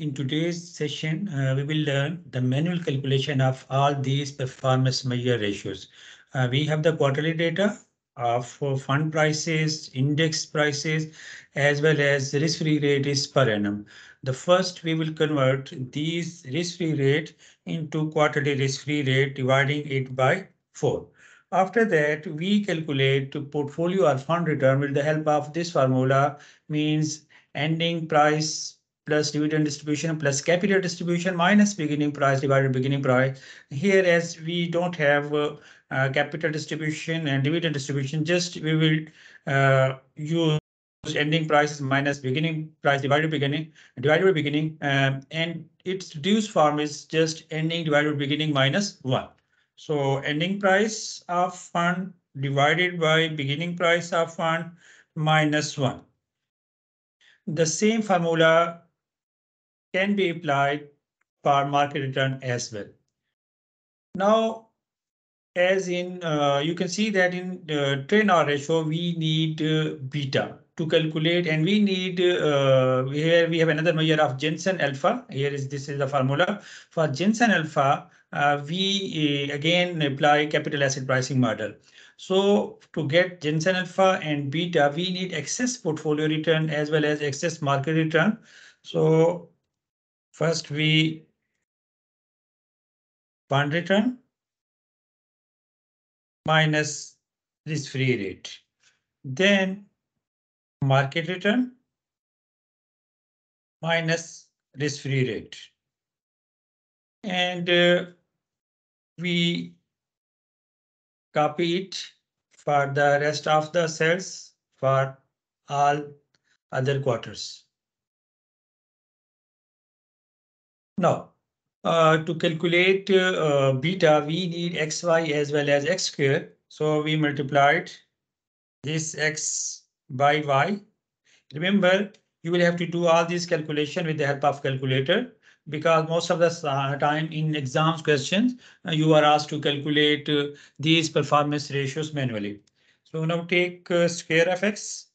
In today's session, uh, we will learn the manual calculation of all these performance measure ratios. Uh, we have the quarterly data of fund prices, index prices, as well as risk-free rate is per annum. The first we will convert these risk-free rate into quarterly risk-free rate, dividing it by four. After that, we calculate portfolio or fund return with the help of this formula means ending price plus dividend distribution plus capital distribution minus beginning price divided by beginning price. Here, as we don't have uh, uh, capital distribution and dividend distribution, just we will uh, use ending price minus beginning price divided beginning divided by beginning um, and its reduced form is just ending divided by beginning minus one. So ending price of fund divided by beginning price of fund minus one. The same formula can be applied for market return as well. Now, as in, uh, you can see that in the Treynor ratio, we need uh, beta to calculate and we need uh, here we have another measure of Jensen alpha. Here is this is the formula for Jensen alpha. Uh, we uh, again apply capital asset pricing model. So to get Jensen alpha and beta, we need excess portfolio return as well as excess market return. So First, we fund return minus risk-free rate. Then market return minus risk-free rate. And uh, we copy it for the rest of the cells for all other quarters. Now, uh, to calculate uh, beta, we need xy as well as x square. So we multiplied this x by y. Remember, you will have to do all these calculation with the help of calculator because most of the uh, time in exams questions, uh, you are asked to calculate uh, these performance ratios manually. So now take uh, square of x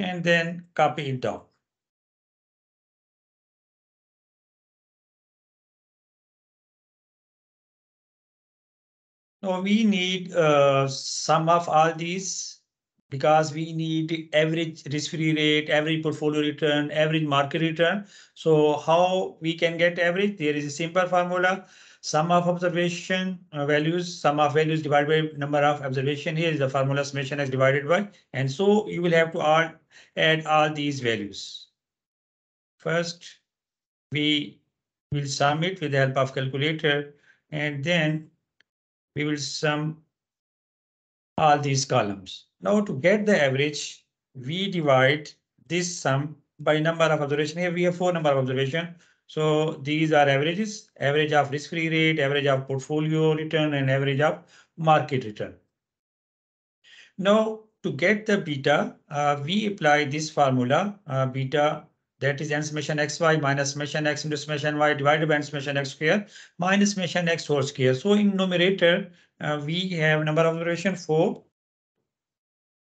and then copy it down. No, we need uh, sum of all these because we need average risk-free rate, average portfolio return, average market return. So how we can get average? There is a simple formula. Sum of observation uh, values, sum of values divided by number of observation. Here is the formula summation x divided by. And so you will have to add, add all these values. First, we will sum it with the help of calculator and then we will sum all these columns. Now to get the average, we divide this sum by number of observation. Here we have four number of observation. So these are averages, average of risk-free rate, average of portfolio return, and average of market return. Now to get the beta, uh, we apply this formula, uh, beta that is n summation xy minus summation x into summation y divided by n summation x square minus summation x whole square. So in numerator, uh, we have number of observation 4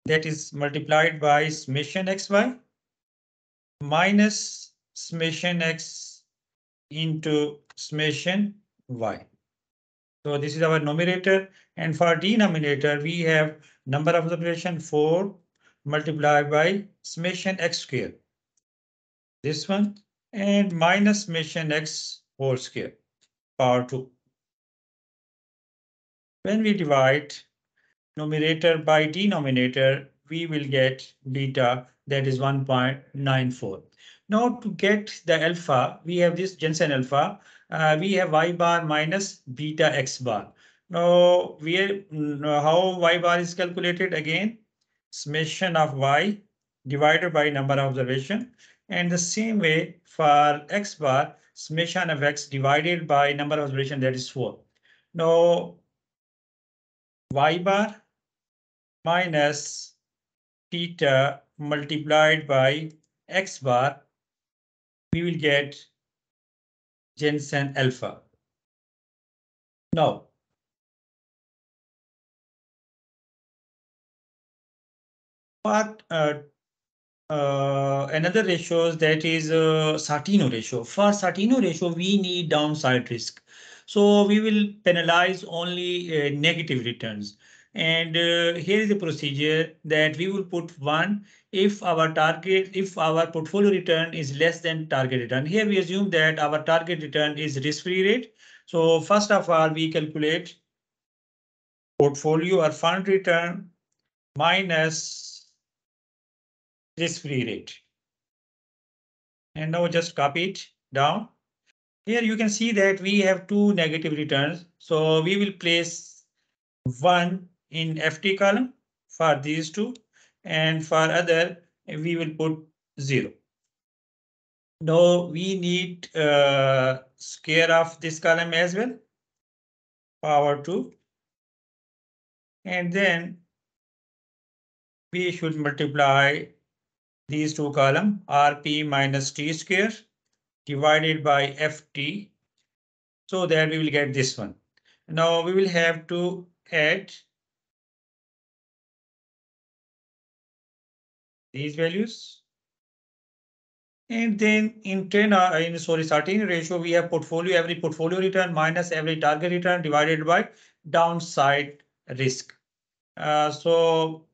that is multiplied by summation xy minus summation x into summation y. So this is our numerator and for denominator we have number of observation 4 multiplied by summation x square this one and minus summation x whole square power 2. When we divide numerator by denominator, we will get beta that is 1.94. Now to get the alpha, we have this Jensen alpha. Uh, we have y bar minus beta x bar. Now, we are, how y bar is calculated again? Summation of y divided by number of observation and the same way for x bar, summation of x divided by number of observation that is 4. Now, y bar minus beta multiplied by x bar, we will get Jensen alpha. Now, what uh, uh, another ratios that is uh, Sortino ratio. For Sortino ratio, we need downside risk. So we will penalize only uh, negative returns. And uh, here is the procedure that we will put one if our target, if our portfolio return is less than target return. Here we assume that our target return is risk-free rate. So first of all, we calculate portfolio or fund return minus risk-free rate. And now just copy it down. Here you can see that we have two negative returns. So we will place one in FT column for these two and for other we will put zero. Now we need uh, square of this column as well. Power 2. And then we should multiply these two column RP minus T square divided by FT so that we will get this one. Now we will have to add these values. And then in 10, uh, in sorry, Sortino ratio, we have portfolio, every portfolio return minus every target return divided by downside risk. Uh, so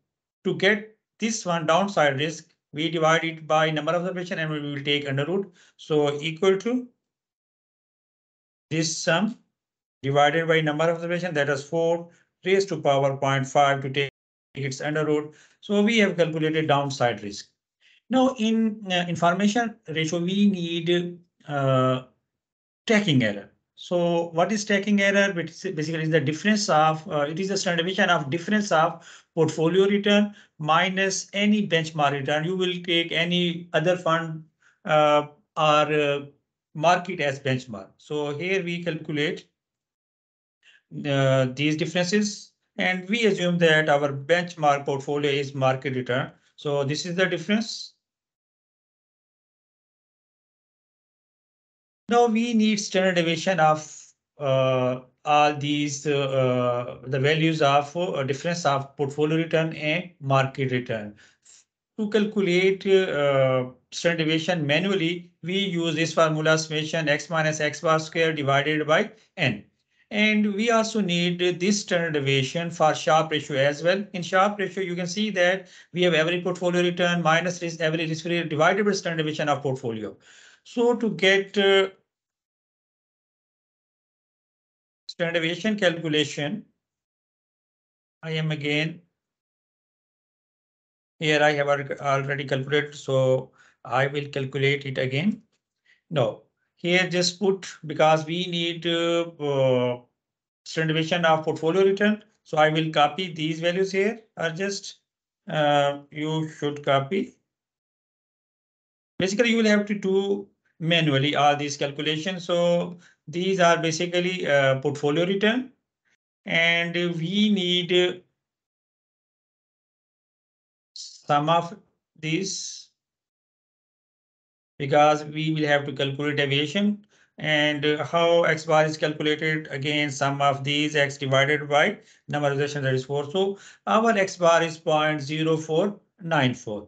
to get this one downside risk, we divide it by number of observation and we will take under root. So equal to this sum divided by number of observation that is 4 raised to power 0.5 to take its under root. So we have calculated downside risk. Now in uh, information ratio, we need uh, tracking error. So what is tracking error? Basically, is the difference of uh, it is the standard deviation of difference of portfolio return minus any benchmark return. You will take any other fund uh, or uh, market as benchmark. So here we calculate uh, these differences and we assume that our benchmark portfolio is market return. So this is the difference. Now we need standard deviation of uh, all these uh, uh, the values of uh, difference of portfolio return and market return. To calculate uh, standard deviation manually, we use this formula summation x minus x bar square divided by n. And we also need this standard deviation for Sharpe ratio as well. In Sharpe ratio, you can see that we have every portfolio return minus risk, every risk divided by standard deviation of portfolio. So to get uh, standard deviation calculation, I am again here I have already calculated, so I will calculate it again. No, here just put because we need uh, standard deviation of portfolio return. So I will copy these values here or just uh, you should copy. Basically, you will have to do manually all these calculations. So these are basically uh, portfolio return. And we need sum of these because we will have to calculate deviation and how x bar is calculated again sum of these x divided by number of that is 4 so our x bar is 0.0494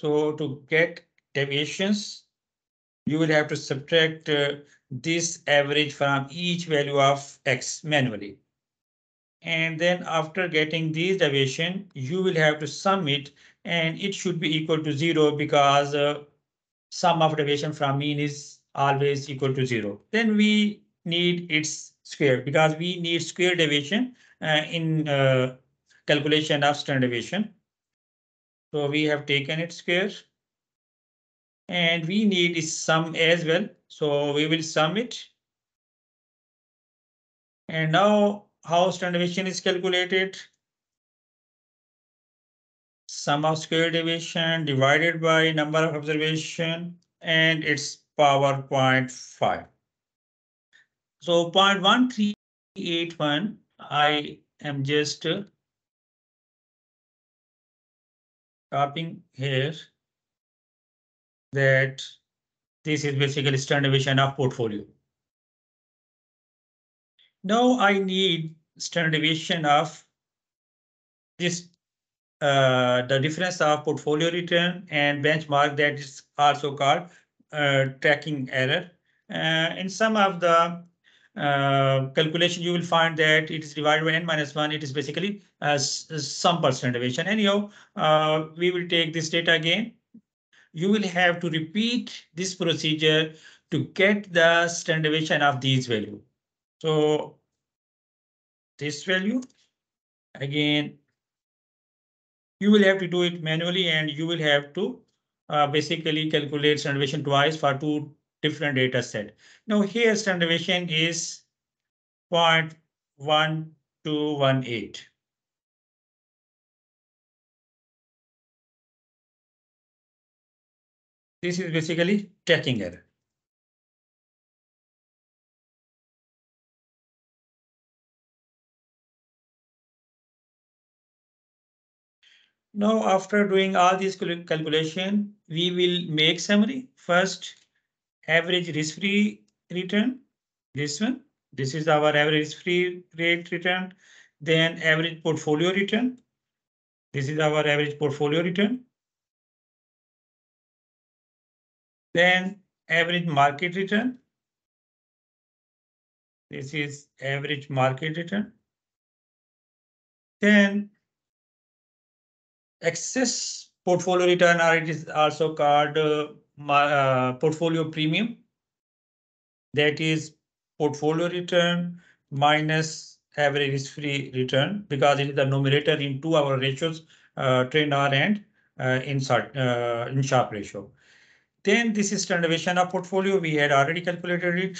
so to get deviations you will have to subtract uh, this average from each value of x manually and then after getting these deviation, you will have to sum it and it should be equal to zero because uh, sum of deviation from mean is always equal to zero. Then we need its square because we need square deviation uh, in uh, calculation of standard deviation. So we have taken its square and we need its sum as well. So we will sum it. And now how standard deviation is calculated. Sum of square deviation divided by number of observation and its power 0.5. So 0.1381, I am just copying here that this is basically standard deviation of portfolio. Now I need standard deviation of this uh, the difference of portfolio return and benchmark that is also called uh, tracking error. Uh, in some of the uh, calculation, you will find that it is divided by n minus 1. It is basically as some percent deviation. Anyhow, uh, we will take this data again. You will have to repeat this procedure to get the standard deviation of these value. So this value again you will have to do it manually and you will have to uh, basically calculate standard deviation twice for two different data set. Now here standard deviation is 0.1218. This is basically tracking error. Now, after doing all these calculation, we will make summary. First, average risk-free return, this one. This is our average risk-free rate return. Then average portfolio return. This is our average portfolio return. Then average market return. This is average market return. Then excess portfolio return or it is also called uh, uh, portfolio premium. That is portfolio return minus average risk-free return because it is the numerator in two our ratios, uh, Treynor and uh, in, uh, in Sharpe ratio. Then this is standard deviation of portfolio. We had already calculated it.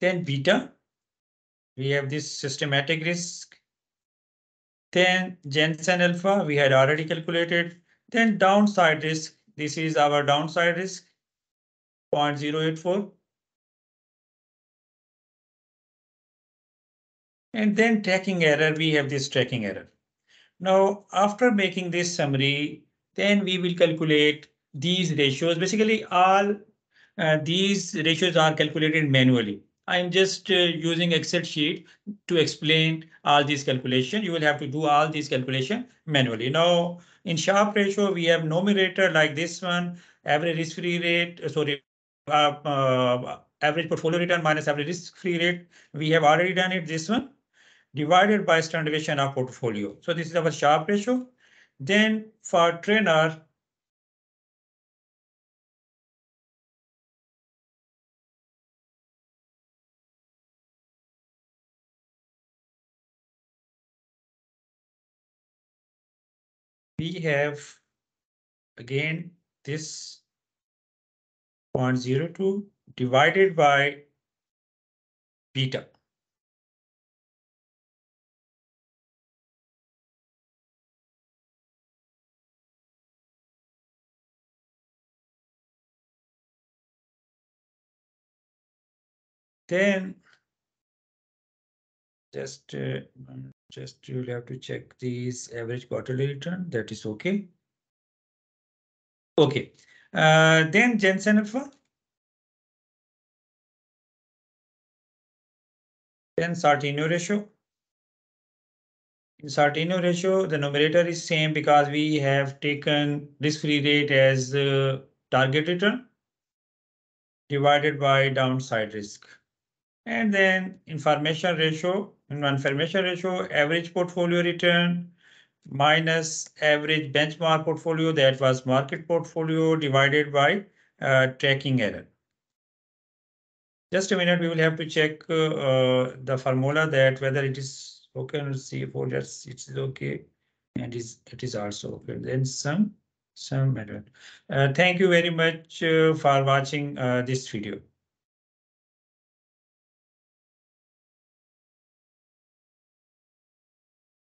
Then beta we have this systematic risk. Then Jensen alpha, we had already calculated. Then downside risk, this is our downside risk, 0.084. And then tracking error, we have this tracking error. Now, after making this summary, then we will calculate these ratios. Basically, all uh, these ratios are calculated manually. I'm just uh, using Excel sheet to explain all these calculation. You will have to do all these calculation manually. Now, in Sharpe ratio, we have numerator like this one, average risk-free rate, uh, sorry, uh, uh, average portfolio return minus average risk-free rate. We have already done it, this one, divided by standard deviation of portfolio. So this is our Sharpe ratio. Then for Treynor, we have again this 0.02 divided by beta. Then just uh, just you'll have to check this average quarterly return. That is okay. Okay. Uh, then Jensen alpha. Then Sortino ratio. In Sortino ratio, the numerator is same because we have taken risk-free rate as the target return divided by downside risk. And then information ratio, in information ratio, average portfolio return minus average benchmark portfolio that was market portfolio divided by uh, tracking error. Just a minute, we will have to check uh, uh, the formula that whether it is okay on C4, yes, it is okay. And is it is also okay. Then some some method. Uh, thank you very much uh, for watching uh, this video.